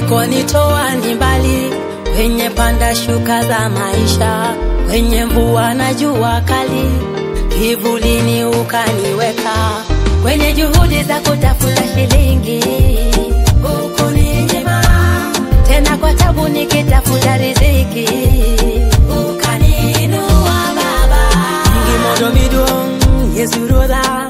ulikonitoa ni mbali, kwenye panda shuka za maisha, kwenye mvua na jua kali, kivulini ukaniweka, kwenye juhudi za kutafuta shilingi. Ukuninyima, tena kwa tabu nikitafuta riziki. Ukaniinua Baba. Ngimodo midwong yezuroda